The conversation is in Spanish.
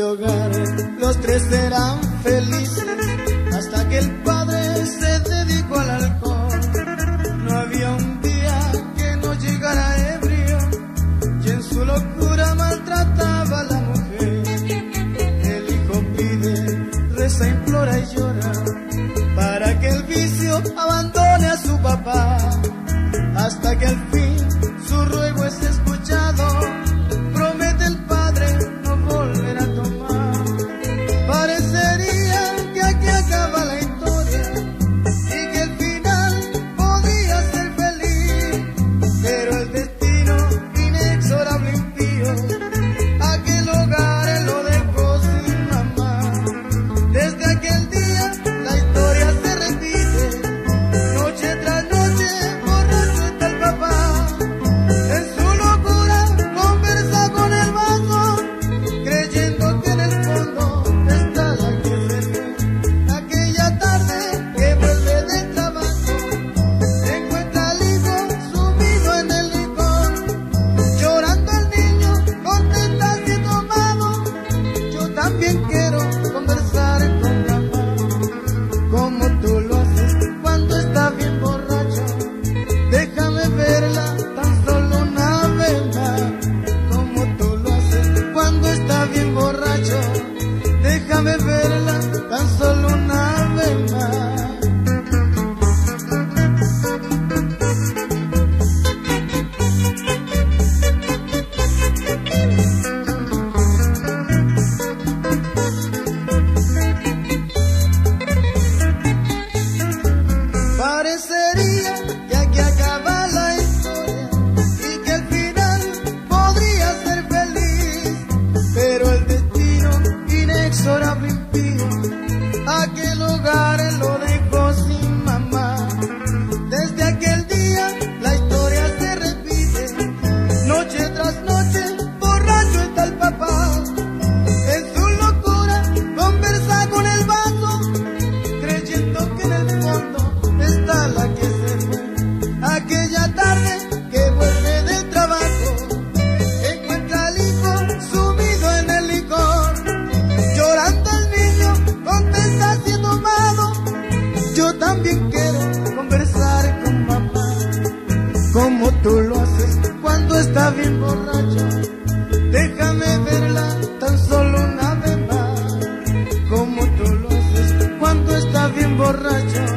hogar los tres eran felices hasta que el padre se dedicó al alcohol. No había un día que no llegara ebrio y en su locura maltrataba a la mujer. El hijo pide, reza, implora y llora para que el vicio abandone a su papá hasta que al fin su ruego es también quiero conversar con mamá, como tú lo haces cuando estás bien borracho. Déjame verla tan solo una vez más, como tú lo haces cuando estás bien borracho. Déjame verla también quiero conversar con mamá, como tú lo haces cuando está bien borracho. Déjame verla tan solo una vez más como tú lo haces cuando estás bien borracho.